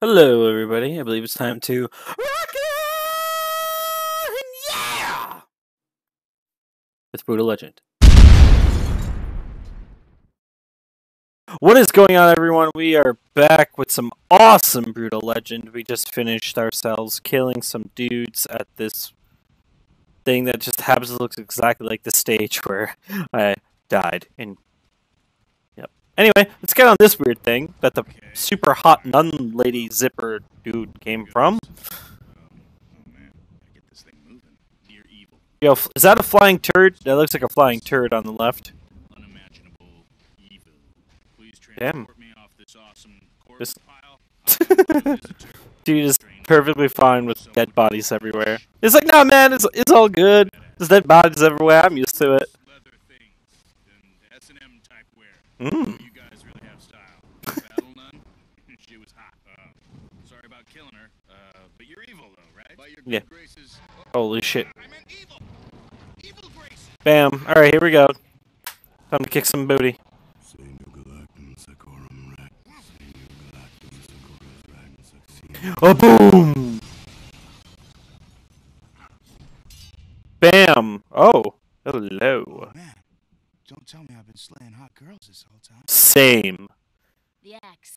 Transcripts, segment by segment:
Hello, everybody. I believe it's time to rock! Yeah! With Brutal Legend. What is going on, everyone? We are back with some awesome Brutal Legend. We just finished ourselves killing some dudes at this thing that just happens to look exactly like the stage where I died in Anyway, let's get on this weird thing that the super hot nun lady zipper dude came from. Yo, is that a flying turd? That looks like a flying turd on the left. Damn. This dude is perfectly fine with dead bodies everywhere. It's like, nah, man, it's, it's all good. There's dead bodies everywhere. I'm used to it. Mm. Yeah. Holy shit. Bam. Alright, here we go. Time to kick some booty. Oh, boom! Bam! Oh, hello. Oh, man. Don't tell me I've been slaying hot girls this whole time. Same. The axe.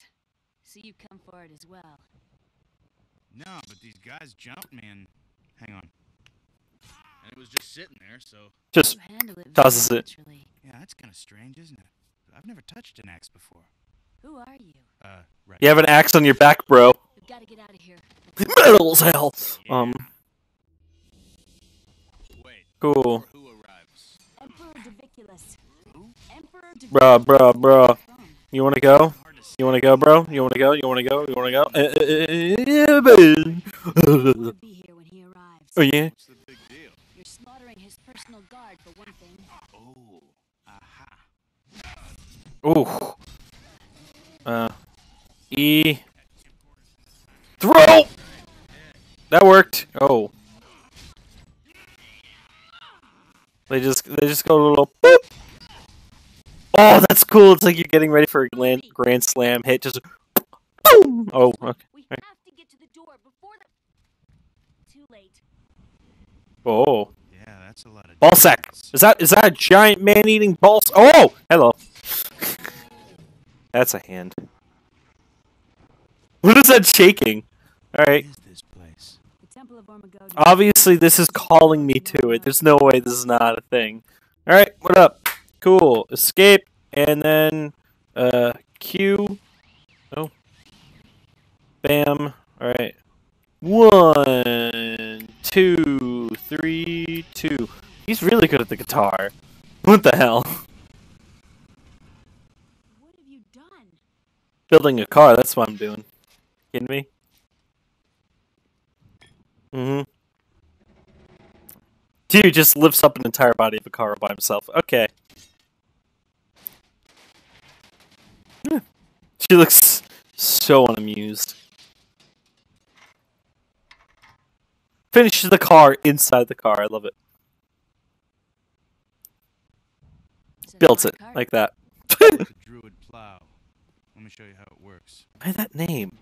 So you come for it as well. No, but these guys jumped me and... Hang on. And it was just sitting there, so... Just it tosses it. Yeah, that's kind of strange, isn't it? I've never touched an axe before. Who are you? Uh, right. You have an axe on your back, bro. We gotta get out of here. Metal as hell. Yeah. Um, Wait. cool. Who arrives? Emperor Doviculus. Who? Emperor Doviculus. Bruh, bruh, bruh. You wanna go? Hard. You wanna go, bro? You wanna go? You wanna go? You wanna go? Uh, uh, yeah, We'll be here when he arrives. oh yeah. What's the big deal? You're slaughtering his personal guard for one thing. Oh. Aha. Ooh. Uh. E. Throw. That worked. Oh. They just they just go a little boop. Oh, that's cool. It's like you're getting ready for a grand, grand slam hit. Just boom. Oh, okay. We have to get to the door before the. Too late. Oh, Yeah, that's a lot of... ball sack. Is that is that a giant man-eating ball? Oh, hello. That's a hand. What is that shaking? All What this place? The Temple of Obviously, this is calling me to it. There's no way this is not a thing. All right, what up? Cool. Escape, and then uh, Q. Oh. Bam. All right. One, two, three, two. He's really good at the guitar. What the hell? What have you done? Building a car. That's what I'm doing. Kidding me? Mm-hmm. Dude just lifts up an entire body of a car by himself. Okay. Yeah. She looks so unamused. Finishes the car inside the car. I love it. Builds it like that. Druid plow. Let me show you how it works. Why that name?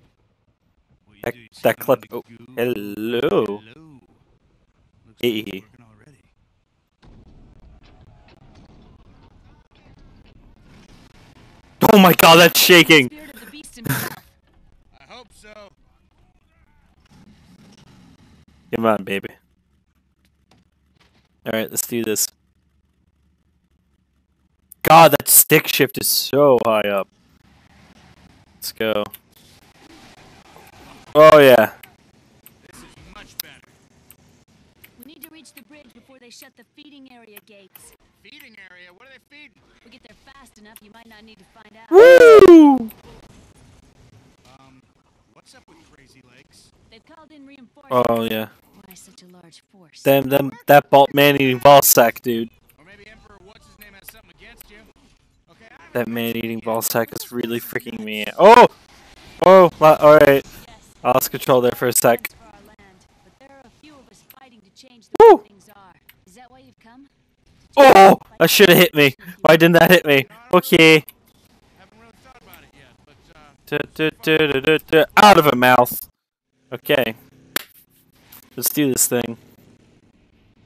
That- do, you sit that clip- oh, hello. Hello. Hey. like it's working already. Oh my god, that's shaking! Spirit of the beast himself. I hope so. Come on, baby. Alright, let's do this. God, that stick shift is so high up. Let's go. Oh, yeah. This is much better. we need to reach the bridge before they shut the feeding area gates. Feeding area. What are they feeding? We get there fast enough, you might not need to find out. Woo! Um, what's up with crazy legs? They've called in reinforcements. Oh, yeah. Why such a large force? Them, them, that ball, man-eating ball sack, dude. Or maybe Emperor what's his name has something against you? Okay. That man-eating ball sack is really freaking me out. Oh! Oh, alright. I lost control there for a sec. plans Oh! That should have hit me. Why didn't that hit me? Okay. Uh, Out of a mouth. Okay. Let's do this thing.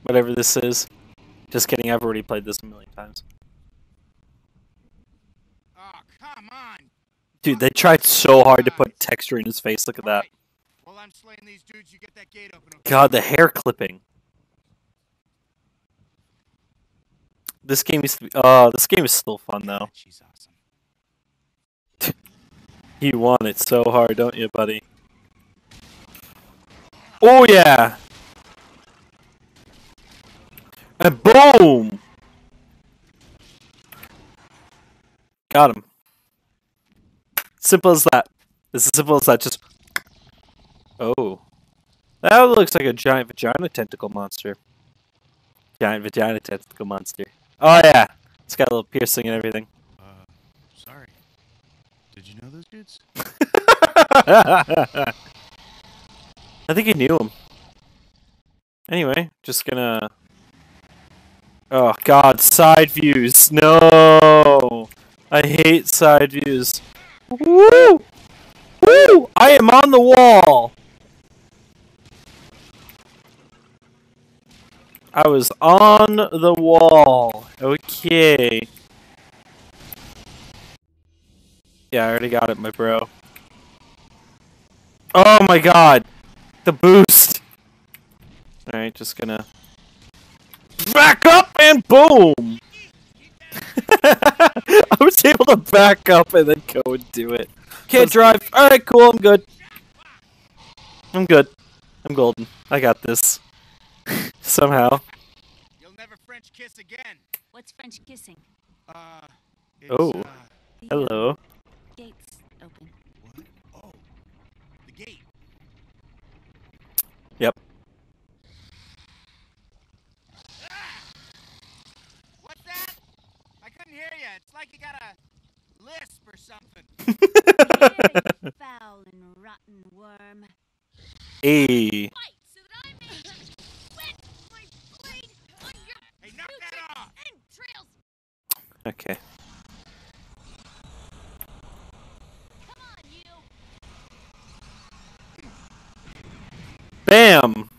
Whatever this is. Just kidding, I've already played this a million times. Oh, come on. Dude, they tried so hard to put texture in his face. Look at that. Alright, While I'm slaying these dudes, you get that gate open. okay? God, the hair clipping. This game used to be. Oh, this game is still fun though. She's awesome. You want it so hard, don't you, buddy? Oh yeah! And boom! Got him. Simple as that. It's as simple as that. Just. Oh. That looks like a giant vagina tentacle monster. Giant vagina tentacle monster. Oh yeah! It's got a little piercing and everything. Uh, sorry. Did you know those dudes? I think he knew him. Anyway, just gonna. Oh God, side views. No, I hate side views. Woo! Woo! I am on the wall. I was on the wall. Okay. Yeah, I already got it, my bro. Oh my god! The boost! Alright, just gonna... Back up and boom! I was able to back up and then go and do it. Can't drive. Alright, cool, I'm good. I'm good. I'm golden. I got this. Somehow. You'll never French kiss again. What's French kissing? Uh. It's, Oh. Uh, Hello. gate's open. what? Oh. The gate. Yep. What's that? I couldn't hear you. It's like you got a lisp or something. You foul and rotten worm. Hey. Okay. Come on, you. Bam!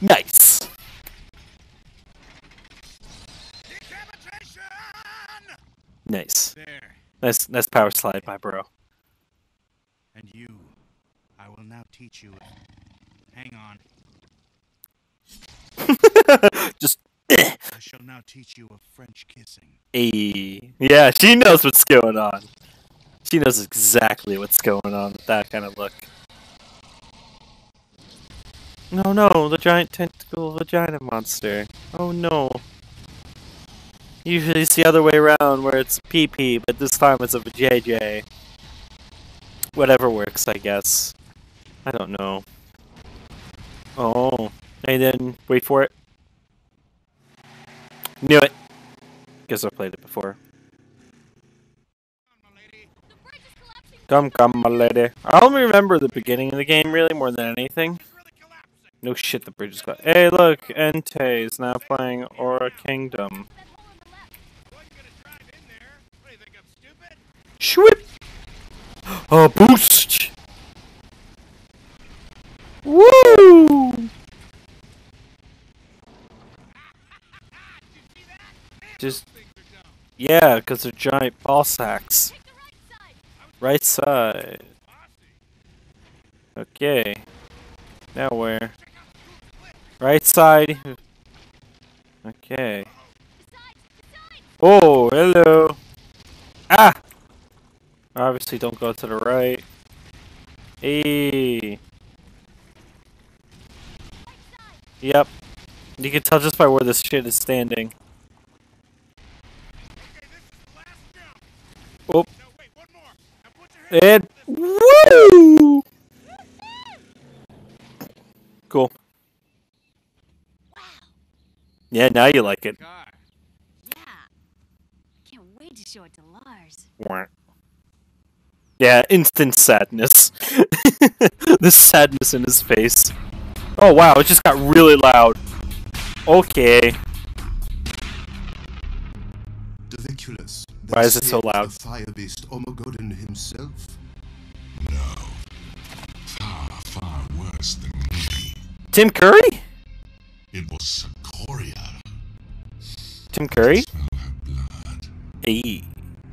Nice. Nice. There. Nice, nice power slide, my bro. And you, I will now teach you. Hang on. Just. I shall now teach you of French kissing. Hey. Yeah, she knows what's going on. She knows exactly what's going on with that kind of look. No, no, the giant tentacle vagina monster. Oh no. Usually it's the other way around where it's PP, but this time it's a JJ. Whatever works, I guess. I don't know. Oh. And then, wait for it. Knew it. Guess I've played it before. Come collapsing. Come, my lady. I only remember the beginning of the game, really, more than anything. Collapsing. No shit, the bridge is got. Hey, look, Entei is now playing Aura Kingdom. That hole on the left. Wasn't gonna drive in there. What do you think I'm stupid? Shwip! A boost! Woo! Did you see that? Just, yeah, because they're giant ball sacks. Right side. Okay. Now where? Right side. Okay. Oh, hello. Ah! Obviously, don't go to the right. Hey. Yep. You can tell just by where this shit is standing. Okay, this is the last jump. Oh. No, wait, one more. Now put your hand And woo! Cool. Wow. Yeah, now you like it. car. Yeah. Can't wait to show it to Lars. Yeah, instant sadness. the sadness in his face. Oh wow, it just got really loud. Okay. The Why is it so loud? The fire beast Ormagöden himself. No. Far, far worse than me. Tim Curry? It was Succoria. Tim Curry? Smell her blood. Hey.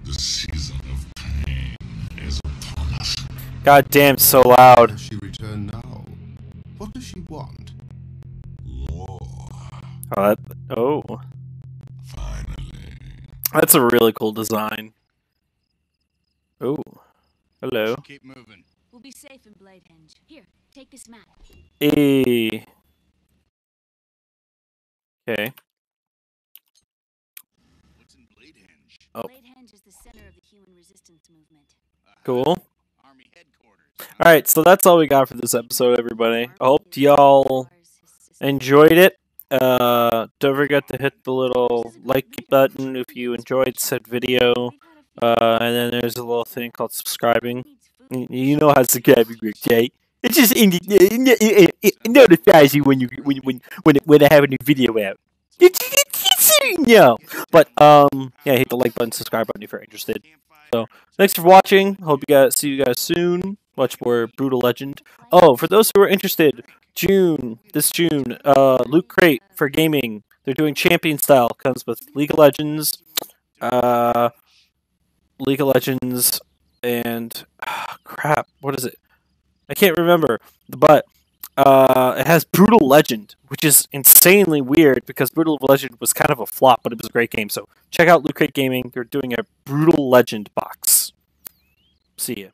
The season of pain is upon us. God damn, so loud. Has she returned now? What does she want? War. Oh, that, oh. That's a really cool design. Oh, hello. Keep moving. We'll be safe in Bladehenge. Here, take this map. Hey. Okay. What's in Bladehenge? Oh. Bladehenge is the center of the human resistance movement. Uh, Cool. Army headquarters. All right, so that's all we got for this episode, everybody. I hope y'all enjoyed it. Uh, don't forget to hit the little like button if you enjoyed said video. Uh, and then there's a little thing called subscribing. You know how subscribing works, right? It just notifies you when you when when when when I have a new video out. No, but um, yeah, hit the like button, subscribe button if you're interested. So, Thanks for watching. Hope you guys see you guys soon. Much more brutal legend. Oh, for those who are interested, June this June, uh, Loot Crate for gaming. They're doing champion style. Comes with League of Legends, uh, League of Legends, and ah, crap. What is it? I can't remember. But uh, it has Brutal Legend, which is insanely weird because Brutal Legend was kind of a flop, but it was a great game. So check out Loot Crate Gaming. They're doing a Brutal Legend box. See ya.